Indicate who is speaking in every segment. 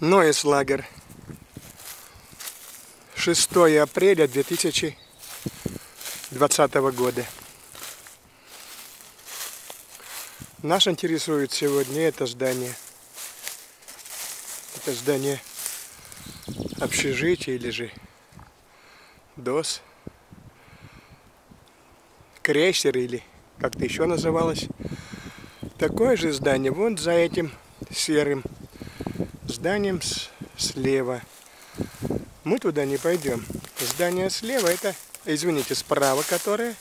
Speaker 1: Ноис лагерь. 6 апреля 2020 года. Нас интересует сегодня это здание. Это здание общежития или же ДОС. Крейсер или как-то еще называлось. Такое же здание вон за этим серым зданием слева. Мы туда не пойдем. Здание слева это, извините, справа которое.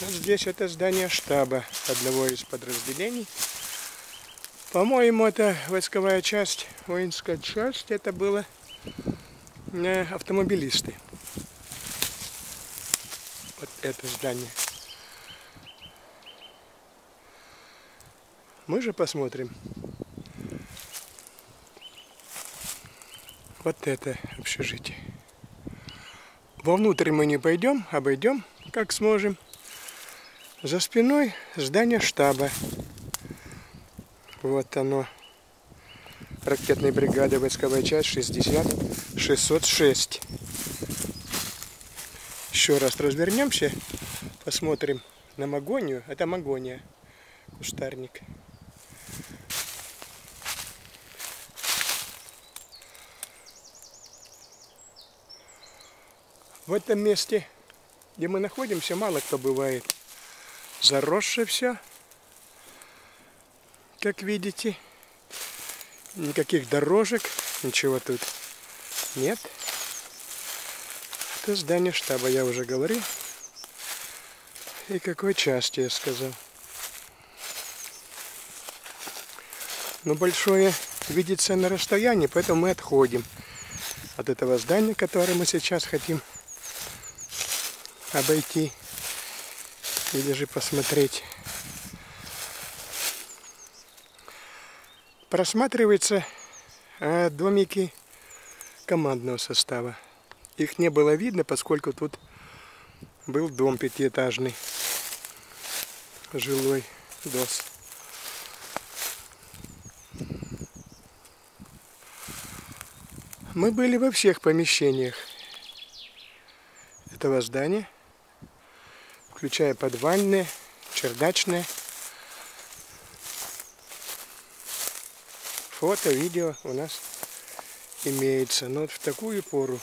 Speaker 1: Вот здесь это здание штаба одного из подразделений. По-моему, это войсковая часть, воинская часть, это было э, автомобилисты. Вот это здание. Мы же посмотрим. Вот это общежитие. Вовнутрь мы не пойдем, обойдем, как сможем. За спиной здание штаба. Вот оно. Ракетной бригады войсковая часть 60 606. Еще раз развернемся, посмотрим на магонию. Это магония, кустарник. В этом месте, где мы находимся, мало кто бывает. Заросше все, как видите. Никаких дорожек, ничего тут нет. Это здание штаба, я уже говорил. И какой части я сказал. Но большое видится на расстоянии, поэтому мы отходим от этого здания, которое мы сейчас хотим обойти или же посмотреть. Просматриваются э, домики командного состава. Их не было видно, поскольку тут был дом пятиэтажный, жилой ДОС. Мы были во всех помещениях этого здания включая подвальные, чердачные. Фото, видео у нас имеется. Но вот в такую пору,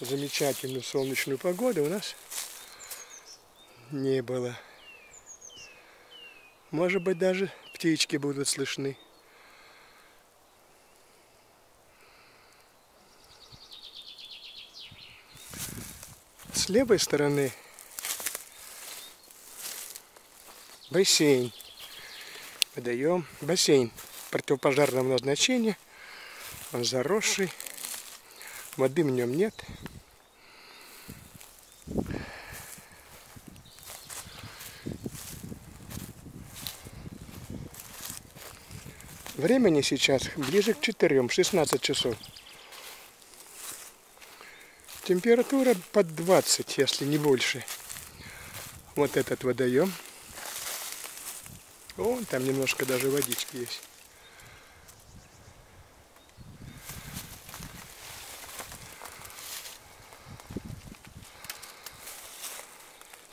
Speaker 1: замечательную солнечную погоду у нас не было. Может быть, даже птички будут слышны. С левой стороны бассейн. Выдаем бассейн противопожарного назначения. Он заросший. Воды в нем нет. Времени сейчас ближе к 4, 16 часов. Температура под 20, если не больше. Вот этот водоем. Вон там немножко даже водички есть.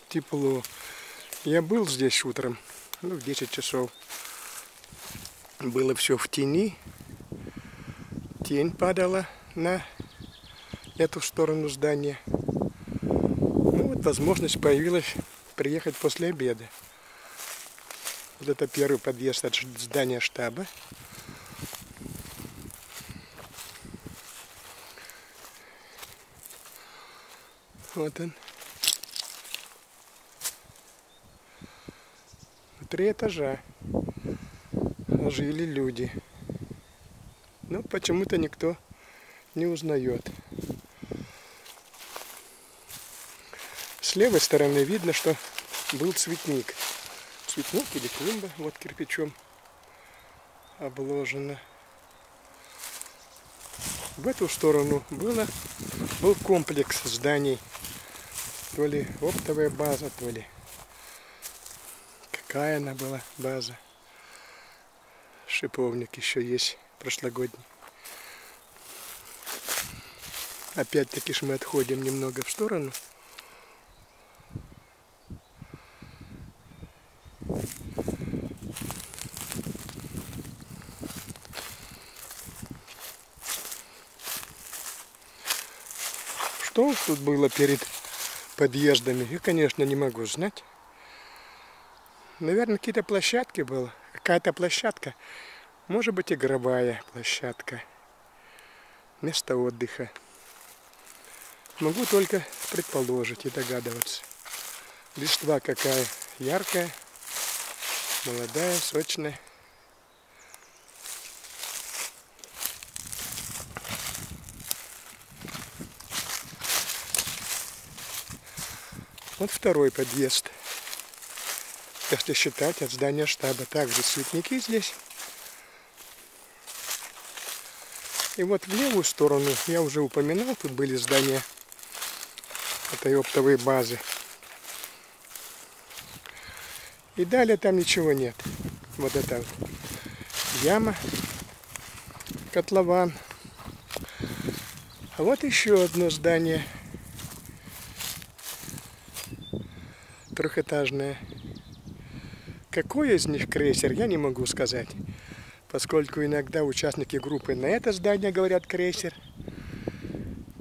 Speaker 1: Тепло. Я был здесь утром, ну, в 10 часов. Было все в тени. Тень падала на эту сторону здания. Ну вот возможность появилась приехать после обеда. Вот это первый подъезд от здания штаба. Вот он. Три этажа жили люди. Но почему-то никто не узнает. С левой стороны видно, что был цветник цветник или клумба, вот кирпичом обложена. В эту сторону было, был комплекс зданий, то ли оптовая база, то ли какая она была база. Шиповник еще есть прошлогодний. Опять-таки ж мы отходим немного в сторону. Что тут было перед подъездами, я, конечно, не могу знать. Наверное, какие-то площадки было. Какая-то площадка. Может быть, игровая площадка. Место отдыха. Могу только предположить и догадываться. Листва какая яркая, молодая, сочная. Вот второй подъезд. Если считать от здания штаба. Также цветники здесь. И вот в левую сторону, я уже упоминал, тут были здания этой оптовой базы. И далее там ничего нет. Вот это яма, котлован. А вот еще одно здание – трехэтажная. Какой из них крейсер, я не могу сказать. Поскольку иногда участники группы на это здание говорят крейсер,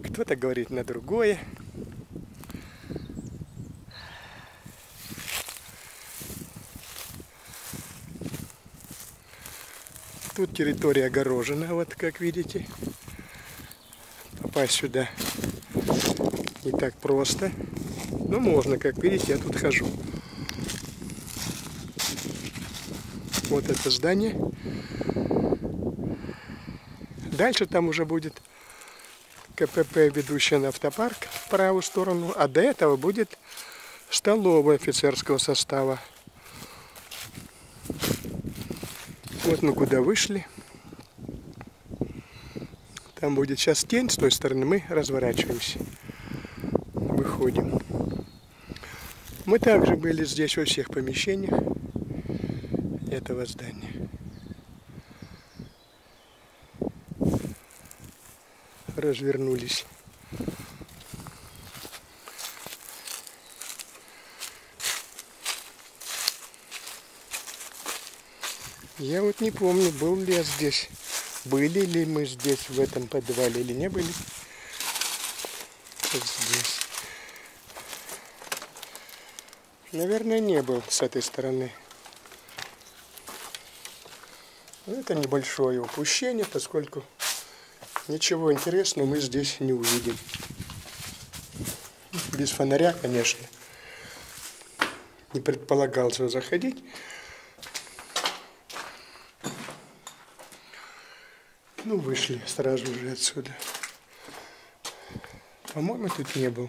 Speaker 1: кто-то говорит на другое. Тут территория огорожена, вот как видите. Попасть сюда не так просто. Ну, можно, как видите, я тут хожу. Вот это здание. Дальше там уже будет КПП, ведущая на автопарк в правую сторону. А до этого будет столовая офицерского состава. Вот мы куда вышли. Там будет сейчас тень, с той стороны мы разворачиваемся. Выходим. Мы также были здесь во всех помещениях этого здания. Развернулись. Я вот не помню, был ли я здесь. Были ли мы здесь, в этом подвале, или не были. здесь. Наверное, не был с этой стороны. Это небольшое упущение, поскольку ничего интересного мы здесь не увидим. Без фонаря, конечно. Не предполагался заходить. Ну, вышли сразу же отсюда. По-моему, тут не был.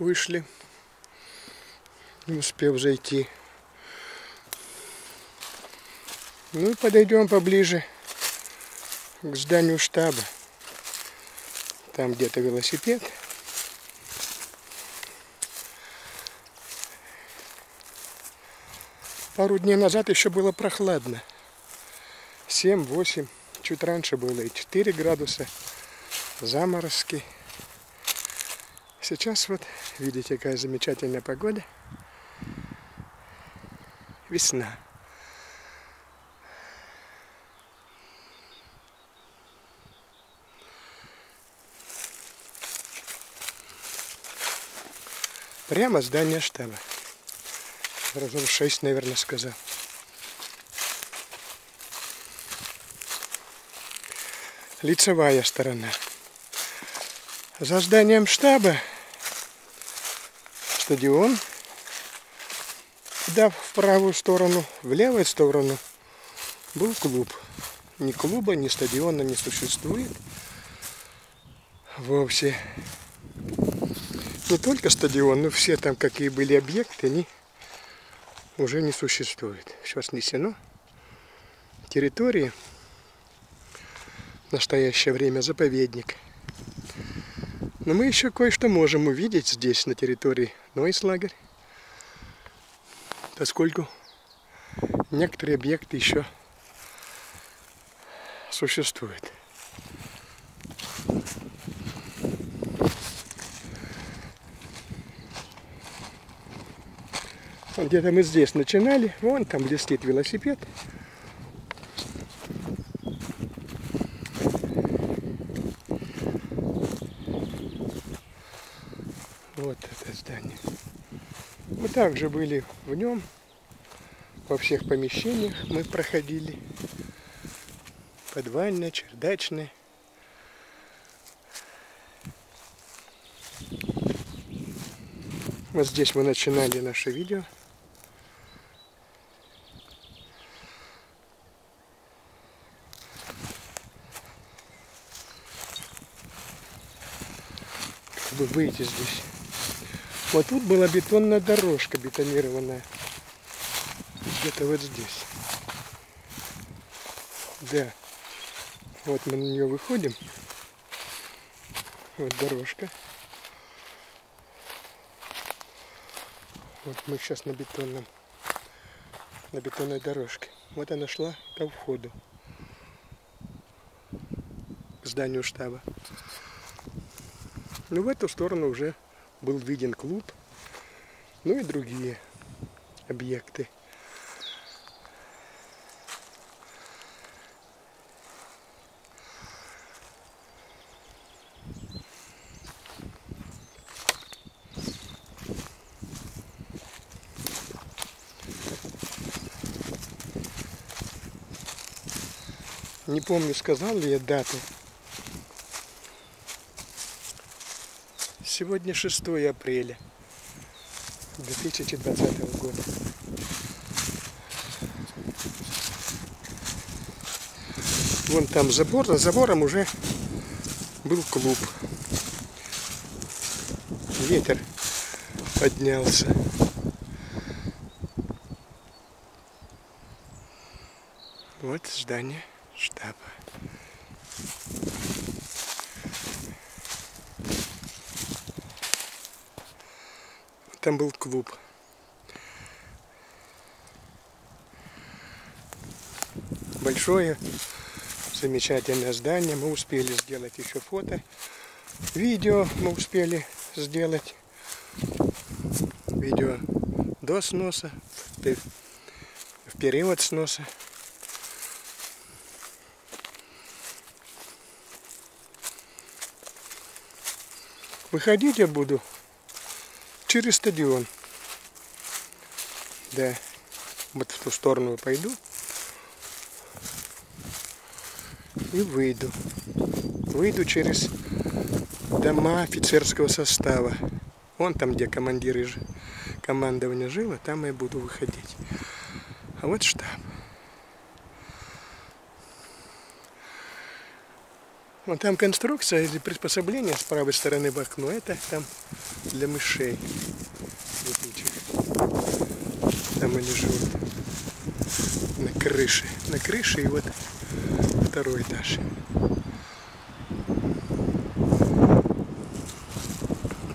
Speaker 1: Вышли, не успев зайти. Ну и подойдем поближе к зданию штаба. Там где-то велосипед. Пару дней назад еще было прохладно. 7-8, чуть раньше было и 4 градуса. Заморозки. Сейчас вот видите, какая замечательная погода. Весна. Прямо здание штаба. Разом шесть, наверное, сказал. Лицевая сторона. За зданием штаба стадион. Да, в правую сторону, в левую сторону был клуб. Ни клуба, ни стадиона не существует вовсе. Не только стадион, но все там, какие были объекты, они уже не существуют. Все снесено. Территории в настоящее время заповедник. Но мы еще кое-что можем увидеть здесь, на территории Нойс лагерь. поскольку некоторые объекты еще существуют. Где-то мы здесь начинали. Вон там блестит велосипед. Вот это здание. Мы также были в нем. Во всех помещениях мы проходили. Подвальное, чердачное. Вот здесь мы начинали наше видео. Как бы выйти здесь. Вот тут была бетонная дорожка бетонированная. Где-то вот здесь. Да. Вот мы на нее выходим. Вот дорожка. Вот мы сейчас на бетонном, на бетонной дорожке. Вот она шла ко входу к зданию штаба. Ну, в эту сторону уже был виден клуб, ну и другие объекты. Не помню, сказал ли я дату. Сегодня 6 апреля 2020 года. Вон там забор, за забором уже был клуб. Ветер поднялся. Вот здание штаба. Там был клуб. Большое, замечательное здание. Мы успели сделать еще фото. Видео мы успели сделать. Видео до сноса, в период сноса. Выходить я буду через стадион. Да, вот в ту сторону пойду и выйду. Выйду через дома офицерского состава. Вон там, где командиры командования жило, там я буду выходить. А вот штаб. Вон там конструкция или приспособление с правой стороны в окно. Это там для мышей. Там они живут на крыше. На крыше и вот второй этаж.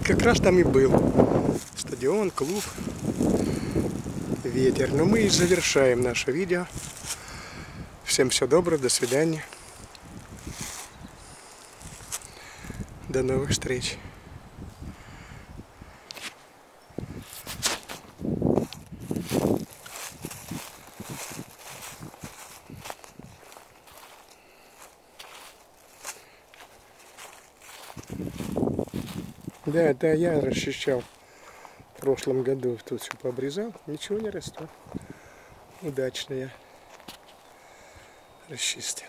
Speaker 1: Как раз там и был стадион, клуб, ветер. Но мы и завершаем наше видео. Всем всего доброго, до свидания. До новых встреч. Да, это я расчищал в прошлом году. Тут все пообрезал. Ничего не растет. Удачно я расчистил.